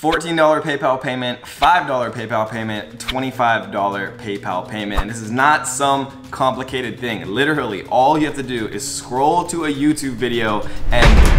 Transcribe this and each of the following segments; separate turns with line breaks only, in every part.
$14 PayPal payment, $5 PayPal payment, $25 PayPal payment. And this is not some complicated thing. Literally, all you have to do is scroll to a YouTube video and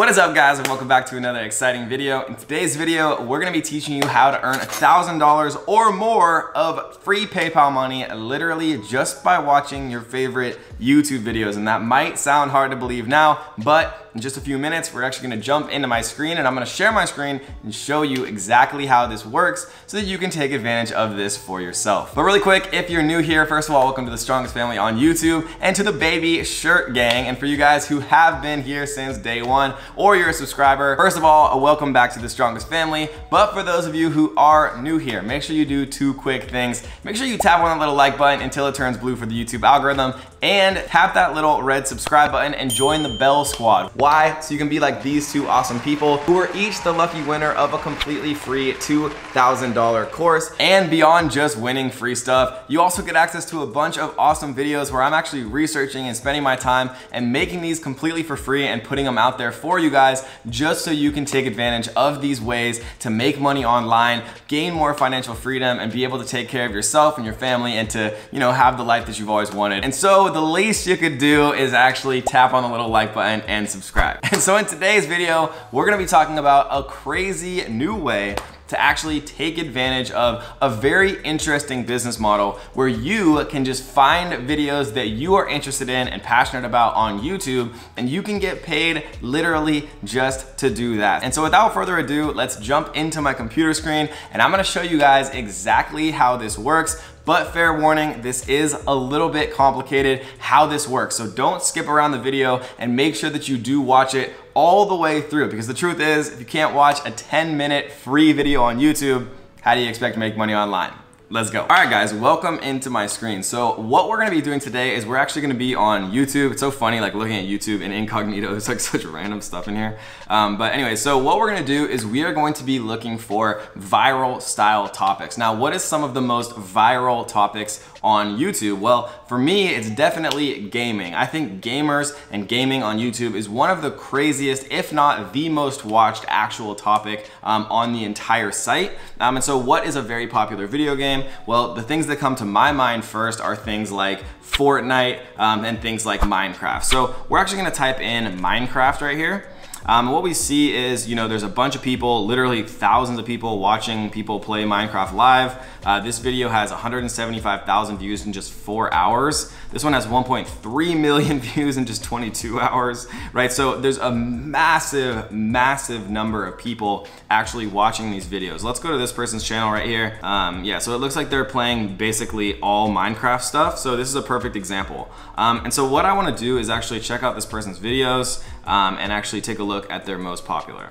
What is up guys and welcome back to another exciting video. In today's video, we're gonna be teaching you how to earn $1,000 or more of free PayPal money literally just by watching your favorite YouTube videos. And that might sound hard to believe now, but in just a few minutes, we're actually gonna jump into my screen and I'm gonna share my screen and show you exactly how this works so that you can take advantage of this for yourself. But really quick, if you're new here, first of all, welcome to the strongest family on YouTube and to the baby shirt gang. And for you guys who have been here since day one or you're a subscriber, first of all, a welcome back to the strongest family. But for those of you who are new here, make sure you do two quick things. Make sure you tap on that little like button until it turns blue for the YouTube algorithm and tap that little red subscribe button and join the bell squad. Why? So you can be like these two awesome people who are each the lucky winner of a completely free $2,000 course. And beyond just winning free stuff, you also get access to a bunch of awesome videos where I'm actually researching and spending my time and making these completely for free and putting them out there for you guys just so you can take advantage of these ways to make money online, gain more financial freedom, and be able to take care of yourself and your family and to, you know, have the life that you've always wanted. And so the least you could do is actually tap on the little like button and subscribe. And so in today's video, we're gonna be talking about a crazy new way to actually take advantage of a very interesting business model where you can just find videos that you are interested in and passionate about on YouTube and you can get paid literally just to do that. And so without further ado, let's jump into my computer screen and I'm gonna show you guys exactly how this works but fair warning, this is a little bit complicated how this works. So don't skip around the video and make sure that you do watch it all the way through because the truth is, if you can't watch a 10 minute free video on YouTube, how do you expect to make money online? Let's go. All right, guys, welcome into my screen. So what we're gonna be doing today is we're actually gonna be on YouTube. It's so funny, like looking at YouTube in incognito, there's like such random stuff in here. Um, but anyway, so what we're gonna do is we are going to be looking for viral style topics. Now, what is some of the most viral topics on YouTube? Well, for me, it's definitely gaming. I think gamers and gaming on YouTube is one of the craziest, if not the most watched actual topic um, on the entire site. Um, and so what is a very popular video game? Game? Well, the things that come to my mind first are things like Fortnite um, and things like Minecraft. So we're actually gonna type in Minecraft right here. Um, what we see is, you know, there's a bunch of people, literally thousands of people watching people play Minecraft live. Uh, this video has 175,000 views in just four hours. This one has 1.3 million views in just 22 hours, right? So there's a massive, massive number of people actually watching these videos. Let's go to this person's channel right here. Um, yeah, so it looks like they're playing basically all Minecraft stuff. So this is a perfect example. Um, and so what I wanna do is actually check out this person's videos um, and actually take a look at their most popular.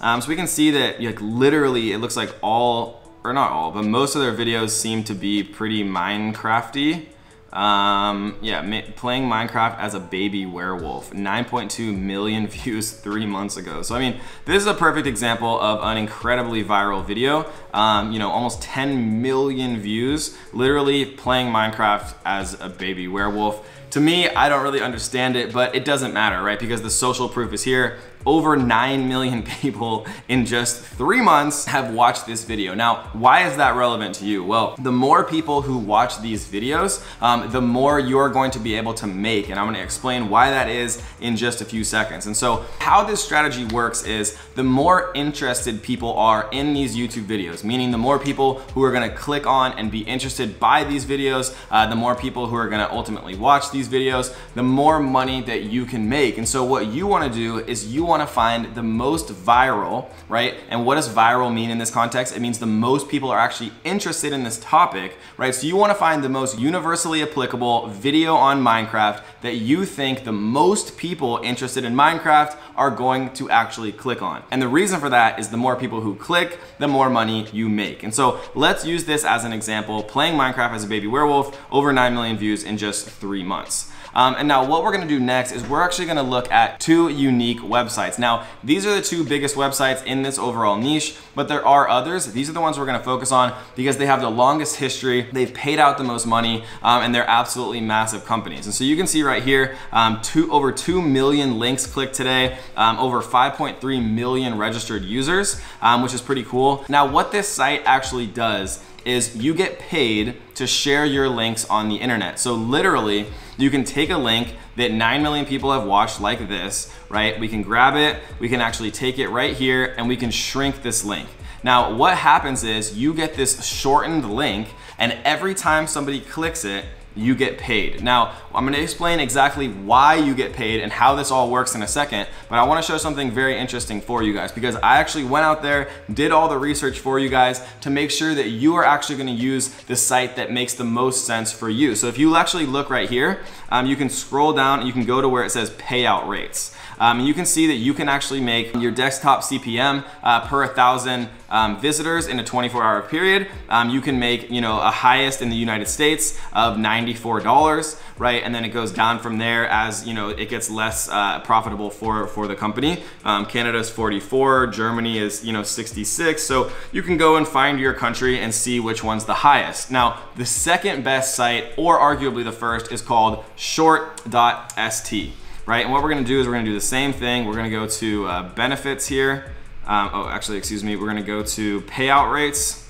Um, so we can see that like literally it looks like all, or not all, but most of their videos seem to be pretty Minecrafty. Um, yeah, playing Minecraft as a baby werewolf. 9.2 million views three months ago. So I mean, this is a perfect example of an incredibly viral video. Um, you know, almost 10 million views, literally playing Minecraft as a baby werewolf. To me, I don't really understand it, but it doesn't matter, right? Because the social proof is here over 9 million people in just three months have watched this video. Now, why is that relevant to you? Well, the more people who watch these videos, um, the more you're going to be able to make. And I'm gonna explain why that is in just a few seconds. And so how this strategy works is the more interested people are in these YouTube videos, meaning the more people who are gonna click on and be interested by these videos, uh, the more people who are gonna ultimately watch these videos, the more money that you can make. And so what you wanna do is you wanna find the most viral, right? And what does viral mean in this context? It means the most people are actually interested in this topic, right? So you wanna find the most universally applicable video on Minecraft that you think the most people interested in Minecraft are going to actually click on. And the reason for that is the more people who click, the more money you make. And so let's use this as an example, playing Minecraft as a baby werewolf, over 9 million views in just three months. Um, and now what we're gonna do next is we're actually gonna look at two unique websites. Now, these are the two biggest websites in this overall niche, but there are others. These are the ones we're gonna focus on because they have the longest history, they've paid out the most money, um, and they're absolutely massive companies. And so you can see right here, um, two, over 2 million links clicked today, um, over 5.3 million registered users, um, which is pretty cool. Now, what this site actually does is you get paid to share your links on the internet. So literally, you can take a link that 9 million people have watched like this, right? We can grab it, we can actually take it right here, and we can shrink this link. Now, what happens is you get this shortened link, and every time somebody clicks it, you get paid. Now, I'm gonna explain exactly why you get paid and how this all works in a second, but I wanna show something very interesting for you guys because I actually went out there, did all the research for you guys to make sure that you are actually gonna use the site that makes the most sense for you. So if you actually look right here, um, you can scroll down and you can go to where it says payout rates. Um, you can see that you can actually make your desktop CPM uh, per 1,000 um, visitors in a 24 hour period. Um, you can make, you know, a highest in the United States of $94, right? And then it goes down from there as, you know, it gets less uh, profitable for, for the company. Um, Canada is 44, Germany is, you know, 66. So you can go and find your country and see which one's the highest. Now, the second best site, or arguably the first, is called shorte.st right? And what we're gonna do is we're gonna do the same thing. We're gonna go to uh, benefits here. Um, oh, actually, excuse me. We're gonna go to payout rates.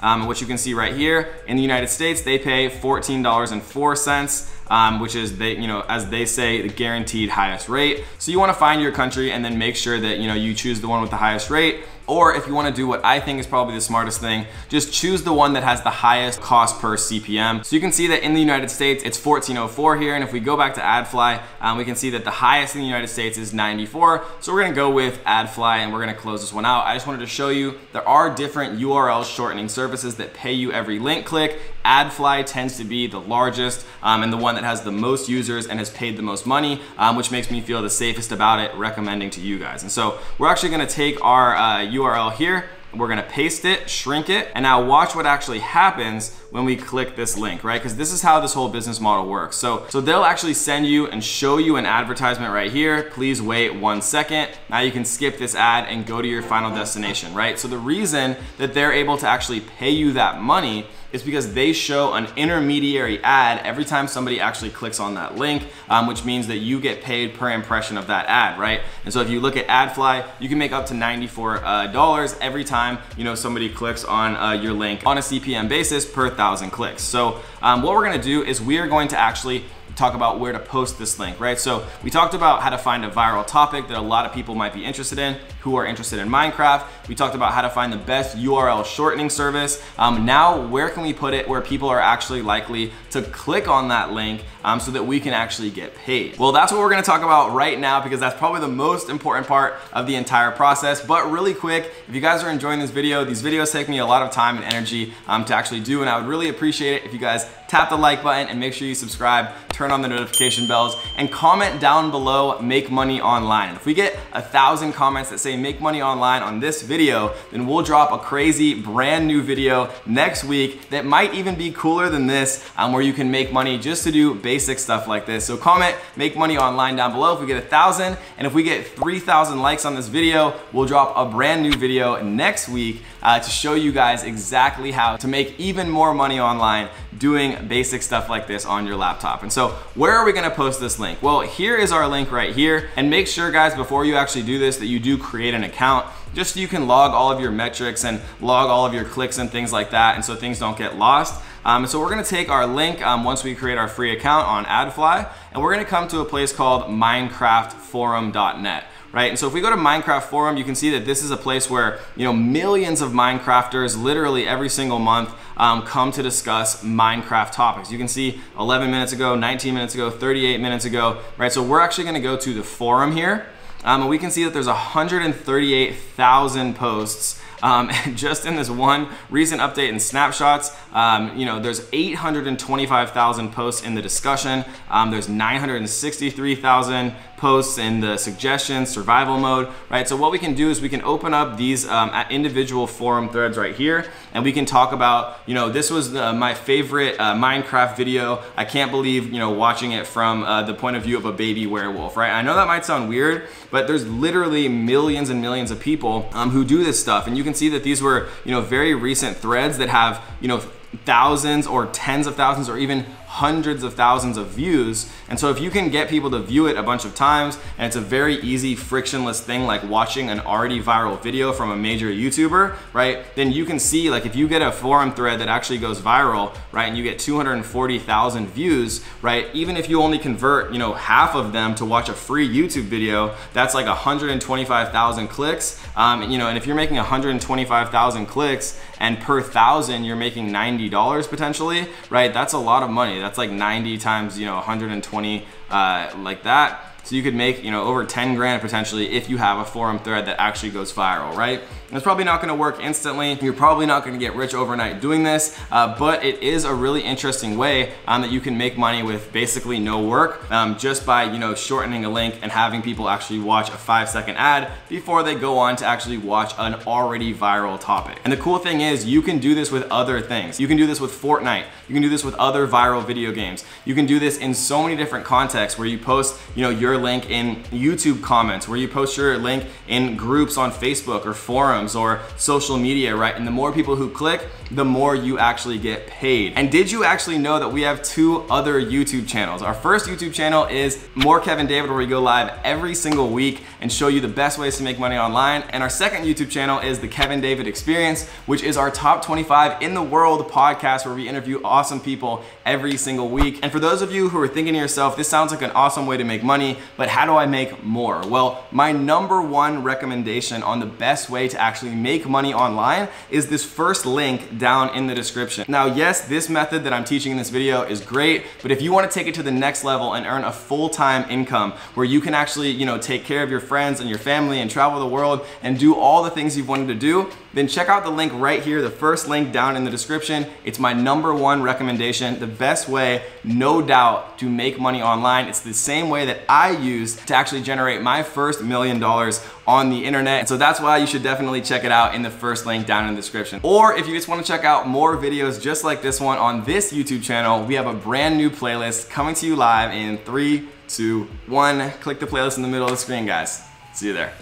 Um, what you can see right here in the United States, they pay $14.04 um, which is they, you know, as they say, the guaranteed highest rate. So you want to find your country and then make sure that you know you choose the one with the highest rate. Or if you want to do what I think is probably the smartest thing, just choose the one that has the highest cost per CPM. So you can see that in the United States, it's 1404 here. And if we go back to AdFly, um, we can see that the highest in the United States is 94. So we're gonna go with AdFly and we're gonna close this one out. I just wanted to show you there are different URL shortening services that pay you every link click. AdFly tends to be the largest um, and the one that has the most users and has paid the most money, um, which makes me feel the safest about it, recommending to you guys. And so we're actually gonna take our uh, URL here we're gonna paste it, shrink it, and now watch what actually happens when we click this link, right? Because this is how this whole business model works. So, so they'll actually send you and show you an advertisement right here. Please wait one second. Now you can skip this ad and go to your final destination, right? So the reason that they're able to actually pay you that money is because they show an intermediary ad every time somebody actually clicks on that link, um, which means that you get paid per impression of that ad, right? And so if you look at AdFly, you can make up to $94 uh, every time you know somebody clicks on uh, your link on a CPM basis per thousand clicks. So um, what we're gonna do is we are going to actually talk about where to post this link, right? So we talked about how to find a viral topic that a lot of people might be interested in who are interested in Minecraft. We talked about how to find the best URL shortening service. Um, now, where can we put it where people are actually likely to click on that link um, so that we can actually get paid? Well, that's what we're gonna talk about right now because that's probably the most important part of the entire process. But really quick, if you guys are enjoying this video, these videos take me a lot of time and energy um, to actually do, and I would really appreciate it if you guys tap the like button and make sure you subscribe, turn on the notification bells, and comment down below, make money online. If we get a thousand comments that say make money online on this video, then we'll drop a crazy brand new video next week that might even be cooler than this, um, where you can make money just to do basic stuff like this. So comment, make money online down below if we get a thousand, and if we get 3,000 likes on this video, we'll drop a brand new video next week uh, to show you guys exactly how to make even more money online doing basic stuff like this on your laptop. And so where are we gonna post this link? Well, here is our link right here. And make sure guys, before you actually do this, that you do create an account just so you can log all of your metrics and log all of your clicks and things like that. And so things don't get lost. Um, so we're gonna take our link um, once we create our free account on AdFly, and we're gonna come to a place called minecraftforum.net right? And so if we go to Minecraft Forum, you can see that this is a place where, you know, millions of Minecrafters literally every single month um, come to discuss Minecraft topics. You can see 11 minutes ago, 19 minutes ago, 38 minutes ago, right? So we're actually gonna go to the forum here. Um, and we can see that there's 138,000 posts Um, just in this one recent update in snapshots, um, you know, there's 825,000 posts in the discussion. Um, there's 963,000 posts in the suggestions, survival mode, right? So what we can do is we can open up these um, individual forum threads right here and we can talk about, you know, this was the, my favorite uh, Minecraft video. I can't believe, you know, watching it from uh, the point of view of a baby werewolf, right? I know that might sound weird, but there's literally millions and millions of people um, who do this stuff. And you can see that these were, you know, very recent threads that have, you know, thousands or tens of thousands or even hundreds of thousands of views. And so if you can get people to view it a bunch of times, and it's a very easy frictionless thing like watching an already viral video from a major YouTuber, right? Then you can see like if you get a forum thread that actually goes viral, right? And you get 240,000 views, right? Even if you only convert, you know, half of them to watch a free YouTube video, that's like 125,000 clicks. Um, you know, and if you're making 125,000 clicks and per thousand you're making $90 potentially, right? That's a lot of money. That's like 90 times, you know, 120 uh, like that. So you could make, you know, over 10 grand potentially if you have a forum thread that actually goes viral, right? It's probably not gonna work instantly. You're probably not gonna get rich overnight doing this, uh, but it is a really interesting way um, that you can make money with basically no work um, just by, you know, shortening a link and having people actually watch a five second ad before they go on to actually watch an already viral topic. And the cool thing is you can do this with other things. You can do this with Fortnite. You can do this with other viral video games. You can do this in so many different contexts where you post, you know, your link in YouTube comments, where you post your link in groups on Facebook or forums or social media, right? And the more people who click, the more you actually get paid. And did you actually know that we have two other YouTube channels? Our first YouTube channel is More Kevin David, where we go live every single week and show you the best ways to make money online. And our second YouTube channel is the Kevin David Experience, which is our top 25 in the world podcast where we interview awesome people every single week. And for those of you who are thinking to yourself, this sounds like an awesome way to make money, but how do I make more? Well, my number one recommendation on the best way to actually make money online is this first link down in the description. Now, yes, this method that I'm teaching in this video is great, but if you wanna take it to the next level and earn a full-time income where you can actually, you know, take care of your friends and your family and travel the world and do all the things you've wanted to do, then check out the link right here, the first link down in the description. It's my number one recommendation, the best way, no doubt, to make money online. It's the same way that I used to actually generate my first million dollars on the internet. And so that's why you should definitely check it out in the first link down in the description. Or if you just wanna check out more videos just like this one on this YouTube channel, we have a brand new playlist coming to you live in three, two, one. Click the playlist in the middle of the screen, guys. See you there.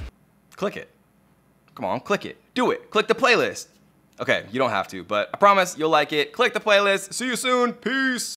Click it. Come on, click it. Do it. Click the playlist. Okay, you don't have to, but I promise you'll like it. Click the playlist. See you soon. Peace.